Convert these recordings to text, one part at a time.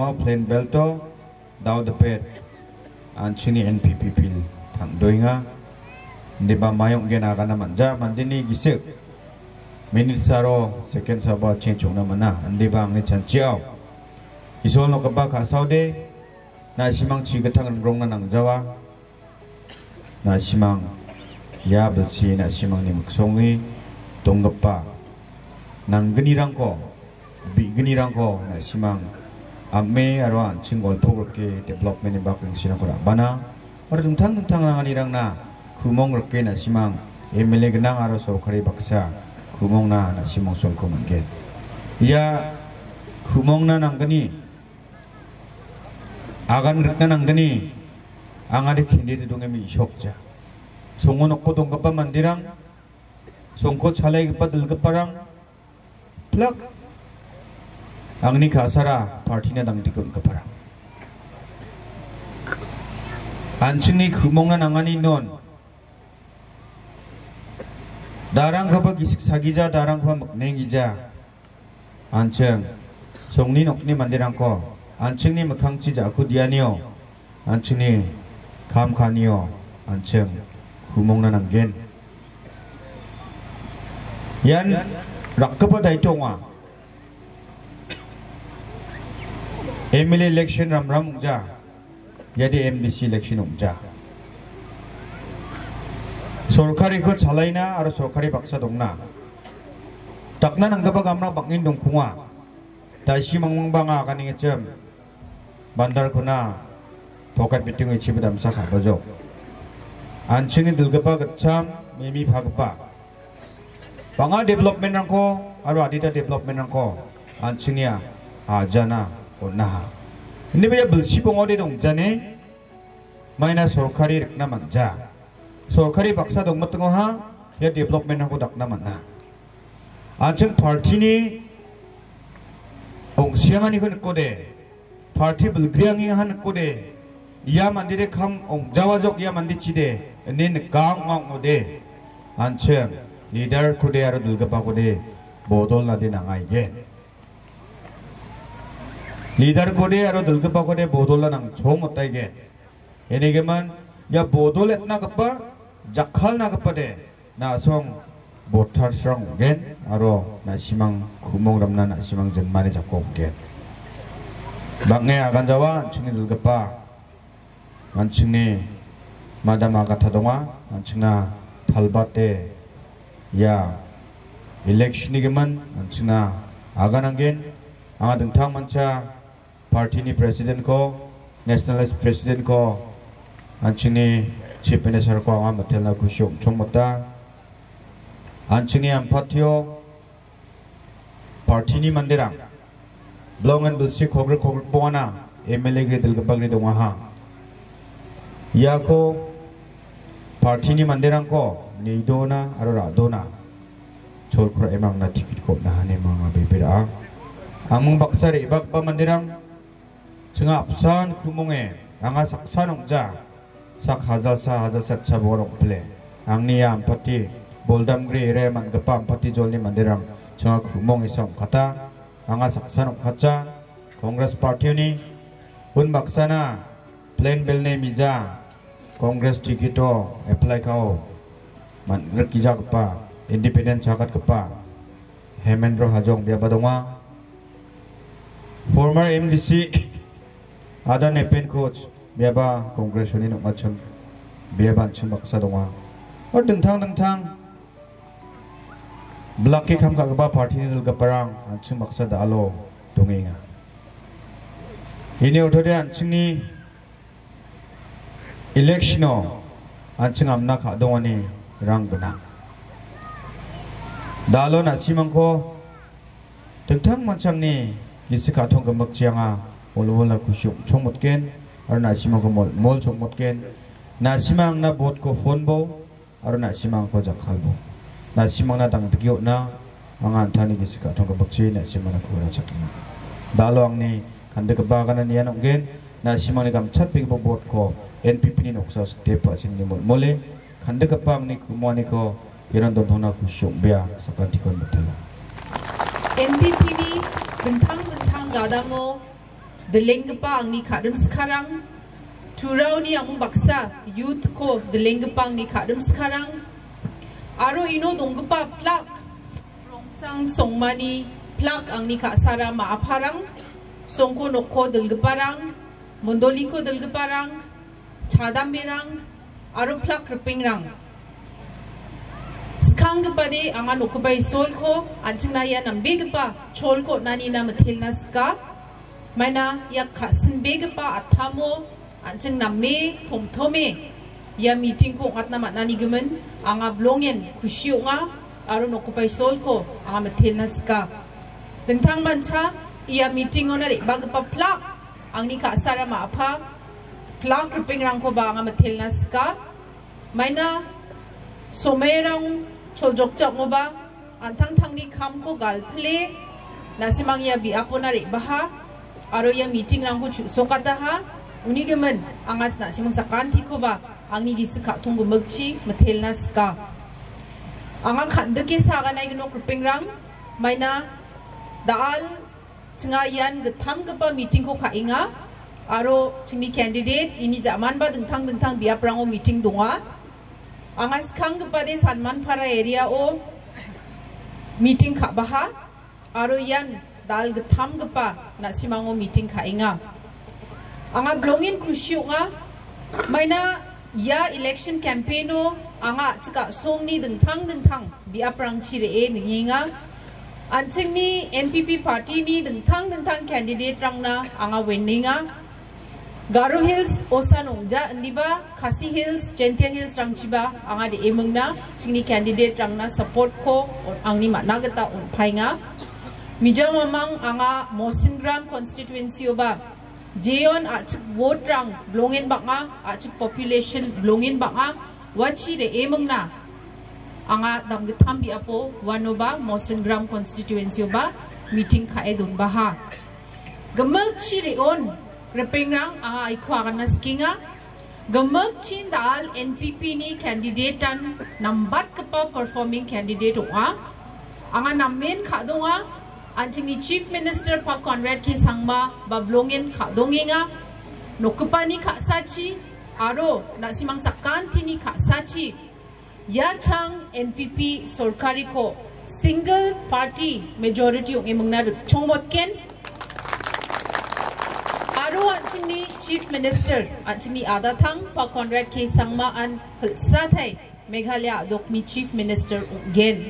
tonga plain belto dau de pet an chini NPP pil tang doinga. Ni ba mayong gena kana manja mandini gise minit saro second sabo chen chung na. Mana andi ba ngi chan chiao. Isol no kaba ka saude na simang chi ga rong na nang jawa. Na simang ya ba chi na simang ni muksongi tonggapa nang geni rangko bi geni rangko na simang a m e aroan chingon phogor ke develop meni bakring sinakora bana ore dungtang dungtang anganirang na, kumong rokke na simang MLA gnang aro sorkari baksa kumong na na simong solko mangen ia kumong na nanggani agan rikna nanggani angari kindi dungge mi shokja songo nokko dongkapa mandirang songko chalai gpa dilgaparang plak आंनि खासारा पार्टीना दांदिगोन गपारा 안층이 금옥난 앙안이 논 나랑 가봐 기식 사기자 나랑 가봐 먹냉이자 안층 송리 녹니 만디랑코 안층니 먹항치자 구디아니오 안층니 감카니오 안층 금옥난 앙겐 얀 락가봐 다이통와 MLA election रामराम उम्जा यदि MDC election उम्जा सरकारीखौ सालायना आरो सरकारि बाक्सा दंना दाखना नांगौबा गामना बांसिन दंखङा दासिमांबाङा आगानिजों 반달구나 도가 비팅의 집에 담사 가보죠. 안치니 들급바 그참 미미 바급바 방아 데벨롭먼트 않고 아로 아디다 데벨롭먼트 않고 안치니야 아자나 ona nibiya bulsi bongori dongjani maina sorkari rakna manja so kari baksa dongmatungo ha ya development hago dakna manna 안청 파티니 옹시야만이 그는꼬데 파티 불그량이 한꼬데 이야 만디레 캄 옹자와족 이야 만디치데 닌 강왕오데 안청 니달 코데야로 들급하고데 모돌라데 나가이게 leader কোনে আর দলকে পাকনে বদল নাং ছং অতাইগে এনেগে মান ইয়া বদল এতনা গপ্পা জাখাল না গপ্পা দে না সং বোথার সং গেন আর না সিমাং খুমং রামনা না সিমাং জন্মানে জাকো গেন বাংগে আগান যাওয়া ছুনি দলগপ্পা মানছিনি 마담 아가타 동아 안치나 탈바테 야 일렉션이게만 안치나 아가난겐 아가 등탕 만차 खुदे बदल ना नांग छो मताइगे एनेगेमन या बदल एतना गप्पा jakal na kapade na song botar srong gen aro na simang kumong ramna na simang jenmani jakko gen bangne agan jawa chingni dulgapa manchingni madam agata donga manchingna talbate ya election geman 증하 앞선 구멍에 양아 삭선웅자 삭 하자사 하자사 차보롱플레 앙니야 암파티 볼담그리 이래 ampati 암파티 졸리 만드람 증하 구멍에 kata, 갔다 양아 삭선웅 갔자 Congress Party ni pun baksana plan bill ni miza Kongres tiket apply kau man rekija kepa independent cakap kepa Hemendra Hajong dia badonga former MDC ada nepen coach beba congressioni nak macam beba macam maksa doa. Or oh, dengtang dengtang belakik ham kagba parti ni dalga perang macam maksa dalo dongenga. Ah. Ini utara macam ni electiono macam amna kadoa ni rang guna. Dalo nasi mangko dengtang macam ni isi katong macam cianga. Ah olola kushuk chomotken ar na simang ko mol mol chomotken na simang na bot ko phone bo ar na simang ko jakhal bo na simang na dang dgyo na anga thani gi sika thong ba chi na simang na ko ra chak dalo ang ni khande ka ba ga na nyanok gen na simang ni gam chat pe bot ko npp ni noksa step a sin ni mol mole. Khande ka pa ni ku ko yeran do dona kushuk bya sakati kon mo thala NPP ni bintang bintang gadamo Delenggepang ni kadem sekarang. Turau ni amu baksa. Youth ko Delenggepang ni kadem sekarang. Aro ino donggepa plak. Rongsang songmani Plak ang ni kak sara maaparang. Songko noko delgeparang. Mondoliko delgeparang. Chadam merang. Aro plak reping rang Sekang gepade Angan okubai solko, ko. Anceng naya nambi gepa. Cholko nani nama telna sekap mana ya kha sin be ge pa athamo anjing nam me thom ya meeting ko ngat nam nani ni gemen, anga blongen yen nga aro no ko pai sol ko am thenas ka deng thang man cha ya meeting onare bag pa pla angni kha sara ma pha pla kripping rang ko ba anga ma thelnas ka maina somay rang chol jok chak ba anthang thang ni kham ko gal phle nasimang ya bi aponare baha aro ya meeting rang chu sokata ha uni ge man angas na simang sakan thi ko ba angni gi sikha thung gu magchi mathel na ska anga khad de ke sa ga nai gno kuping rang maina dal chinga yan ge tham ge pa meeting ko kha inga. Aro chingni candidate ini zaman ba dung thang dung thang bia prang meeting dunga anga skang ge pa de sanman phara area o meeting kha ba ha aro yan dal getam gepa na simango meeting kainga. Anga blongin kusyu nga, maina ya election campaigno anga cika songni ni dengtang dengtang biap rang cire e nginga. anching ni NPP party ni dengtang dengtang candidate rang na anga winninga. Garo Hills, Osano, Ja Ndiba, Khasi Hills, Gentia Hills, Rangchiba, Anga de Emungna, Chini candidate Rangna support ko, Angni Matnagata on Painga. Mijam amang anga Mosingram constituency oba. Jeon achik vote rang blongin banga achik population blongin banga wachi de emungna anga damgi thambi apo wanoba Mosingram constituency oba meeting khae dun baha Gamak chi re on repengrang aha ikwa kana skinga gamak chin dal NPP ni candidate tan nambat kapa performing candidate wa anga namen khadonga आंटी chief minister पा can't K Sangma बब्लोंगेन खादोंगा नोकपा खासाची आरो नासीम सकानी खासाची या छंग NPP सरकारी को single party majority मेजोरीटीमें आरो aunty chief minister aunty आदा थंग पा can't K Sangma अन हल्सा थे मेघालय आदोक चीफ मिनिस्टर उगेन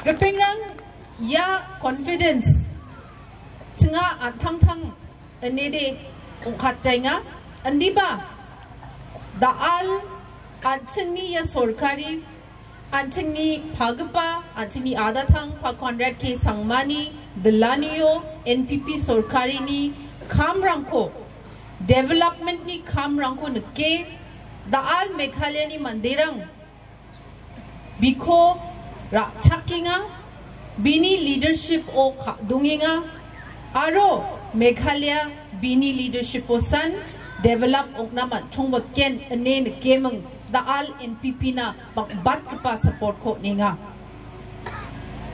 Repingrang ya confidence Tnga Antang Tang Anede Ungkat Jainga Andiba Daal Antini ya Sorkari Antini Pagapa Antini Adatang Pa Conrad K Sangmani Delaniyo NPP Sorkari ni Kamrangko development ni Kamrangko nake Daal Meghalaya ni Mandirang Biko rakchakinga bini leadership o dunginga aro meghalaya bini leadership o san develop okna ma thungbot ken nen kemang da npp na bakbat pa support kho ninga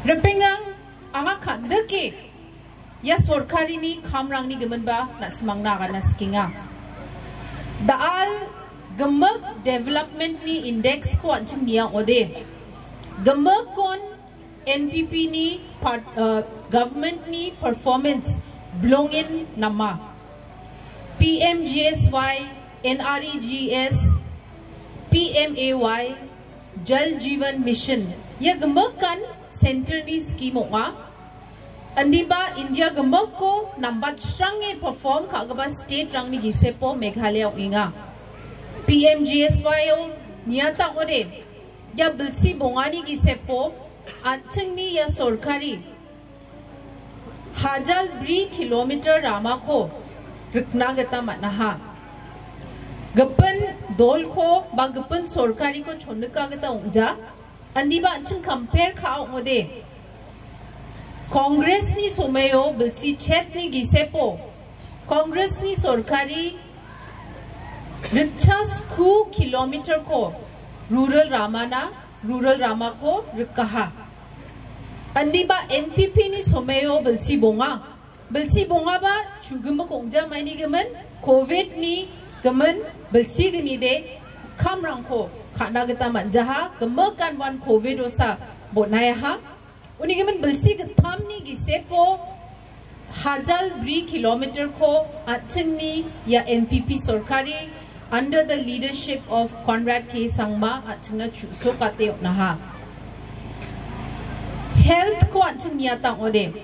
ripping rang anga khandaki ya sorkari ni khamrang ni gemen ba na simangna na ga na skinga da gemak development ni index ko anchin niya ode गमकोन NPP ने government ने performance ब्लोंगिन नमा PMGSY NREGS PMAY जल जीवन mission ये गमकन centre ने scheme होगा अंदीबा इंडिया गमक को नंबर श्रंगे परफॉर्म कागबा स्टेट रंगनी जिसे पो मेघालय उगा पीएमजीएसवाई ओ नियता ओरे या बिल्सी बोंगानी की सेपो आंचंगनी या सोरखारी। हाजल ब्री किलोमीटर रामा को रुकना गता मनहा। गपन दोल को बा गपन सोरखारी को छोनका गता उंजा अंदीबा अंचन कंपेयर खाओ मोदे। कांग्रेस नी सोमेयो बिल्सी छेत नी गिसेपो कांग्रेस नी सोरखारी रिच्छा किलोमीटर को रूरल रामाना रूरल रामा को कहा। अंदीबा एनपीपी ने सोमेयो बलसी बोंगा। बलसी बोंगा बा चुगम कोंजा माइनी गमन, कोविड ने गमन बलसी गनी दे। खाम रंखो खाना गता मन जहा गम कान वन कोविड ओसा बोनाया हा उनी गमन ग थाम ने गिसे पो। हज़ार ब्री किलोमीटर को अच्छी या एनपीपी सरकारी under the leadership of Conrad K Sangma atchingna chuso kate na ha health ko atching niya tang ode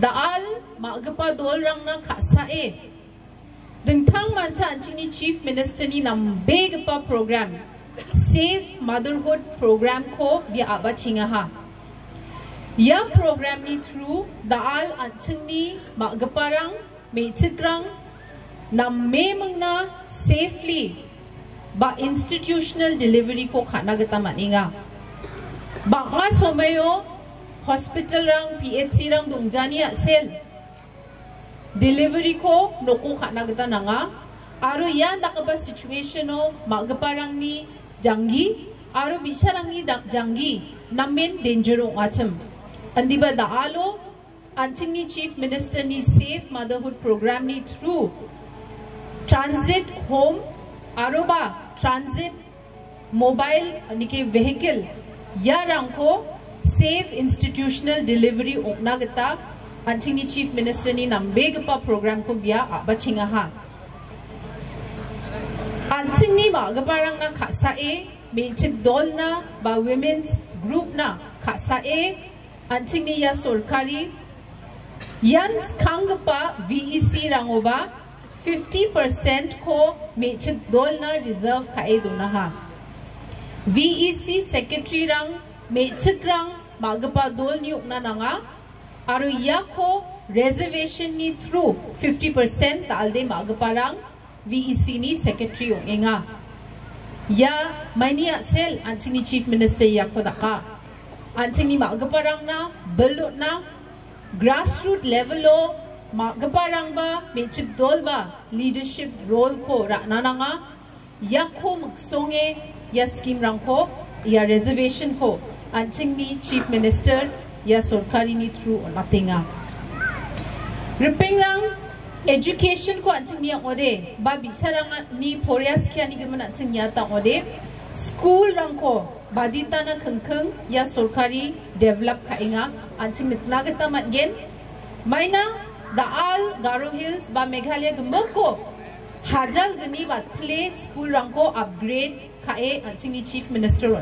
daal magapa dol rang na khasa e dengtang mancha atchingni chief minister ni nam big pa program safe motherhood program ko bi aba chinga ha Ya program ni through daal anching ni magaparang mechikrang na safely ba institutional delivery ko khana gata maninga ba nga somayo hospital rang PHC rang dongjani sel delivery ko noko khana gata nanga aro ya nakaba situation o magaparang ni jangi aro bisarang ni jangi namen danger o ngacham Andiba Daalo, Anchingni Chief Minister ni Safe Motherhood Program ni through transit home आरोबा transit mobile निके vehicle या रंगो safe institutional delivery ओकना गता। अंचिनी chief minister ने नंबेग पर programme को बिया आप बचिंगा हाँ। अंचिनी मार्ग पर रंग ना खासा ए, मेंचिक डॉल ना, बा वेमेंस ग्रुप ना खासा ए। अंचिनी या सरकारी यंस कांग वीईसी रंगोबा 50% ko mechit dol na reserve ha VEC secretary rang mechit rang magpa dol ni ukna nanga aru ya ko reservation ni through 50% talde magpa rang VEC ni secretary ongenga ya mania sel anchingni chief minister ya ko daka anching ni magaparang na belot na grassroots level lo गपारंग मेचिप दोल leadership role को राना याखो मकसोंगे या scheme रंगो या reservation को अंचिंगी chief minister या सरकारी थ्रू नथिंग रंग एजुकेशन को अंचिंगे बाखियादे स्कूल रंगो बाधीता खंखं या सरकारी डेवलप खाएँगा अंचिंग मितना मतगेन मैना दाल गारो हिल्स मेघालय को हाजल गनी वे स्कूल रंगो अपग्रेड खाए chief minister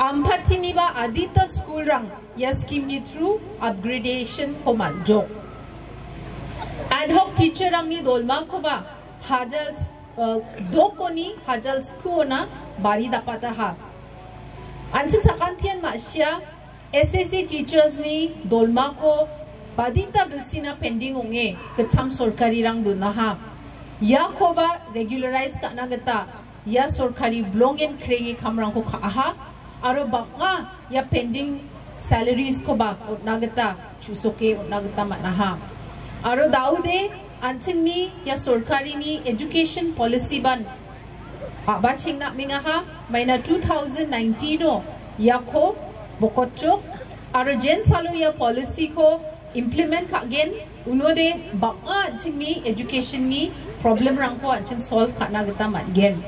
Ampati Aditya school रंग स्कीम थ्रू अपग्रेडेशन को मानजो एडहक टीचर रंग दोलमा को हाजल दो कोनी हाजल स्कूना बारी दपाता हा अंचिंग सकान थियन मासिया एस एस सी टीचर्स ने दोलमा को badita bilsina pending onge kacham sorkari rang duna ha ya ko ba regularize ka nagata ya sorkari blong and krengi kamrang ko kha aro banga ya pending salaries ko ba nagata chusoke nagata manaha aro daude anching ni ya sorkari ni education policy ban aba chingna minga ha maina 2019 no ya ko bokotcho aro jen salo ya policy ko implement ka again unode banga chingni education ni problem rang ko anching solve kana gata mat gen.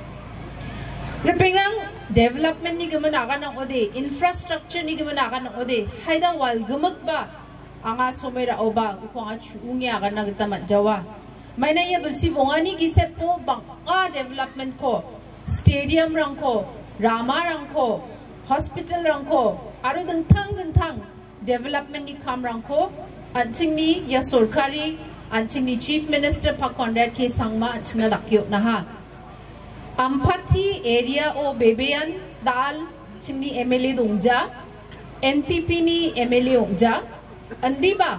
Repingrang development ni gaman aga na ode infrastructure ni gaman aga na ode haida wal gumak ba anga somera oba ko anga chungi aga na gata mat jawa. Maina ya bulsi bongani gisep po banga development ko stadium rang ko rama rang ko hospital rang ko aro dengtang dengtang development ni kam rang ko अंचिंगी या सरकारी अंचिंगी chief minister पाकोंडेट के संगमा अच्छा लगियो ना हा Ampati area ओ बेबेयन दाल अंचिंगी एमएलए दोंगजा एनपीपी नी एमएलए दोंगजा अंदीबा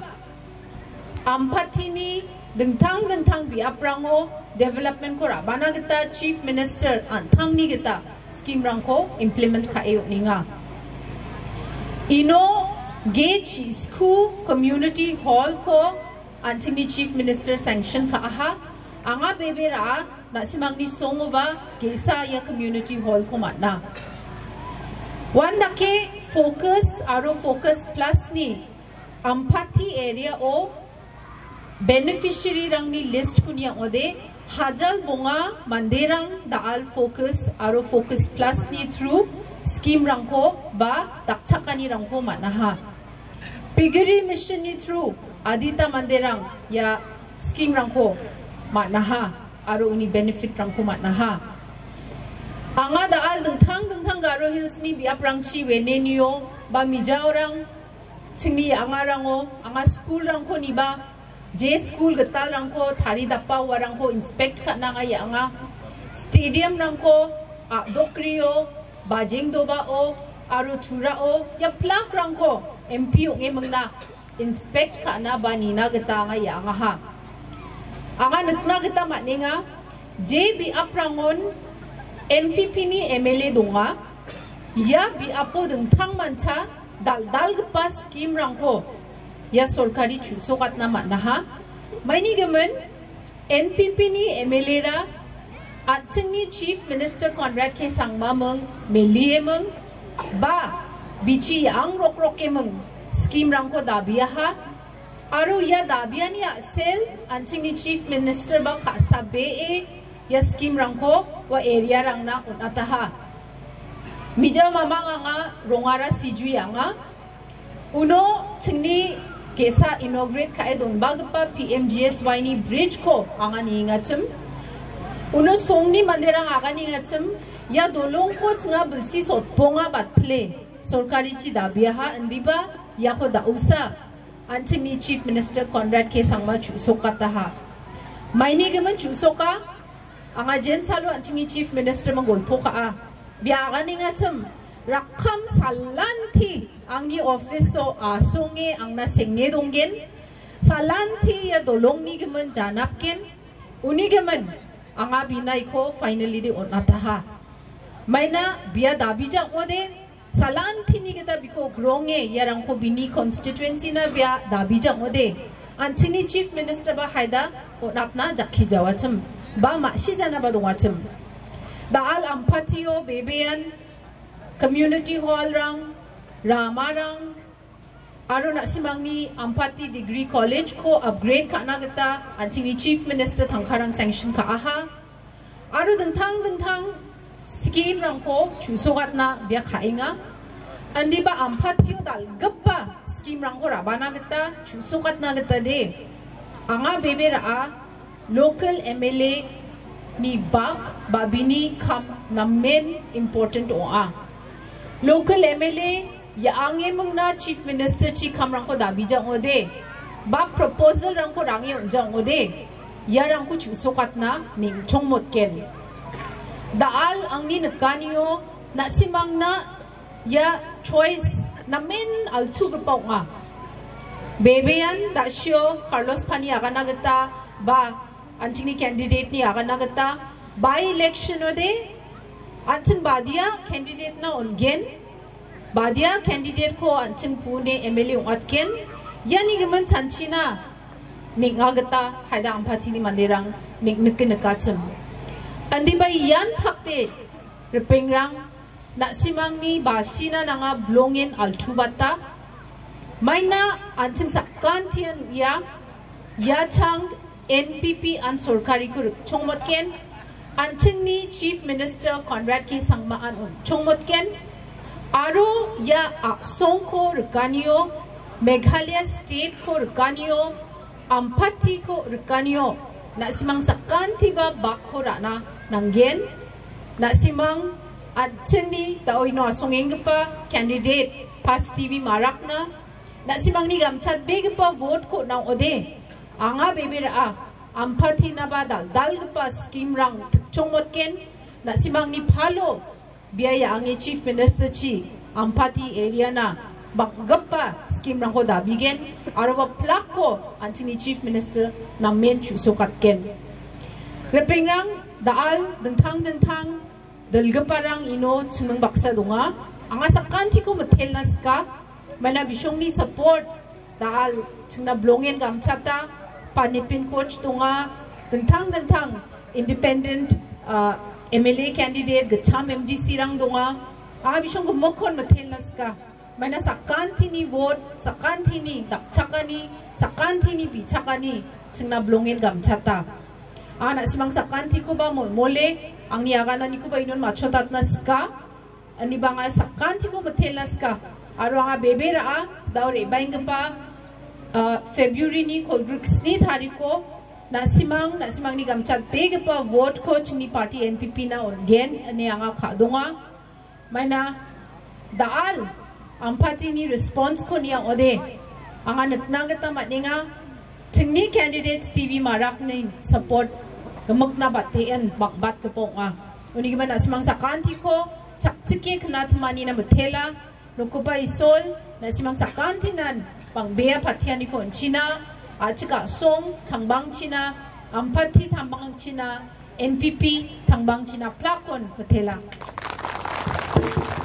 अम्पाथी नी दंतांग दंतांग भी अप्रांगो डेवलपमेंट को राबाना गिता चीफ मिनिस्टर अंतांग नी गिता स्कीम रंको इम्प्लीमेंट का एयो निंगा इनो gauge school community hall ko anting ni chief minister sanction ka aha anga bebe ra na simang ni songo ba gesa ya community hall ko matna one dake focus aro focus plus ni ampati area o beneficiary rang ni list kunya ode hajal bonga manderang daal Scheme rangko ba takchakani rangko manaha pigiri mission ni through adita manderang ya scheme rangko manaha aro uni benefit rangko manaha anga da al dung thang dung thang garo hills ni bia prangchi wene niyo ba mija orang chingni anga rango anga school rangko ni ba. J school gatal rangko thari dappa warangko inspect kat ya anga. Stadium rangko Ah, dokrio, बाजें दोबा ओ आरु थुरा ओ या plaque रंगो MP ओगे मंगना inspect करना बनी ना गतांगा या गा आगा नकना गता मत निगा जे भी अप रंगोन एमपीपी नी एमएलए दोगा या भी अपो दंग थंग मंचा दाल दाल के पास स्कीम रंगो या सरकारी चुसो कतना मत ना हा मैंने गमन एमपीपी नी एमएलए रा आचंनि चीफ मिनिस्टर कॉनराड के सांगमा मंग मेलिए मंग बा बिची आंग रोक रोके मंग स्कीम रंग दाबिया हा आरो या दाबिया नि सेल आंचिंनि चीफ मिनिस्टर बा खासा बे ए या स्कीम रंग व एरिया रंगना उनाता हा मिजा मामा आंगा रोंगारा सिजुई आंगा उनो चिंगनी kesa inaugurate kai don bagpa PMGSY ni bridge ko angani ngachim uno songni manderang agani ngachim ya dolong ko chinga bulsi sot ponga bat ple. Sorkari chi dabiya ha andiba ya ko da usa. Anchimi chief minister conrad ke sangma chusokata ha. Maini geman chusoka anga jen salu anchimi chief minister mangol poka a. Biya agani ngachim rakam salanti angni office so asonge angna sengge donggen salanti ya dolong ni gemen janapken uni gemen आगा भी खो finally मैना बिया दाबी जाओदे सलान थी बिखो ग्रोंगे यार अंको बी कॉन्स्टिट्युएंसी बिया दाबी जाओदे आंसनी चीफ मिनिस्टर बायदापना जाखी जावाचम। बासी जाना दवाचम। दाल अम्फाथियो बेबेन कम्युनिटी हॉल रंग, रामा रंग aro na simangni ampati degree college ko upgrade ka nagata anchini chief minister thangkarang sanction ka aha aro dengtang dengtang scheme rang ko chusogat na bia khainga andi ba ampati dal gappa scheme rang ko rabana gata chusogat na gata de anga bebe ra a local mla ni bak babini kam na main important o a local MLA यांगे मुंगना chief minister ची खाम रंग को दाबी जाओ दे बा proposal रंग को रंगे जाओ दे या रंग को चुसो कतना मिंग चोंग मत केर दाल अंगी नकानियो नसी मंगना या चॉइस नमिन अल्टू के पाऊँगा बेबेयन दाशियो कार्लोस पानी आगा नगता बा अंचिनी कैंडिडेट नी आगा नगता बाय इलेक्शन दे अंचन बादिया कैंडिडेट ना उनगेन बादिया कैंडिडेट को अंचिंपू ने एम एल एटकेन यानी छाछीना निगता है अम्फाची मंदिर निकाचम अंदिबाई रिपेंग नासीमी बासीना ना ब्लोंग एन अल्थु बता मैना अंचिम सकान या छंग एन पी पी अन सरकारी को छोमत केन अंचिंग chief minister Conrad K Sangma अन छोमत केन आरो या असों को रुकानियो मेघालय स्टेट को रुकानियो अम्पति को रुकानियो नसिमंग सकांतिबा बाखो राना नंगेन नसिमंग अच्छनी ताऊइनो असोंगेंगपा कैंडिडेट पास टीवी मारकना नसिमंग निगमचात बेगपा वोट को ना ओदे आंगा बेबेर आ अम्पति नबादा दालगपा स्कीम रंग चोंगोटकेन नसिमंग निफालो biaya ange chief minister chi ampati area na baggappa scheme rang ko dabigen arawa plak ko antini chief minister na men chu sokatken repeng rang daal dengtang dengtang dalgapa rang ino chimang baksa donga anga sakanti ko matel naska mana bisong ni support daal chingna blongen gamchata panipin coach tunga dentang dentang independent uh, MLA candidate गच्छाम MG सिरंग दोंगा आ बिशंग मखोन मथेल नसका माइना सकान थिनी vote सकान थिनी दक्षकानी सकान थिनी बिछकानी छना ब्लोंगेन गमछाता आना सिमांग सकान थिको बा मो मोले आंगनि आगाना निको बा इनन माछोतात नसका अनि बांगा सकान थिको मथेल नसका आरो आ बेबेरा दौरे नासीमांग नासीमांग नि गमचा पेगप वोट कोच नि पार्टी एनपीपी ना और गेन ने आंगा खादोंगा मैना दाल अंपाती नि रिस्पोंस को निया ओदे आंगा नकनागता मानेगा थिंगनी कैंडिडेट्स टीवी माराक ने सपोर्ट गमकना बाते एन बकबात के पोंगा उनी गमन नासीमांग साकांती को चकचके खनाथ मानी ना मथेला नुकुबाई सोल नासीमांग साकांती नन पंगबे फथियानी को छिना 아치가송탕방치나안파티탕방치나 NPP 탕방치나플라콘호텔라 Thank you.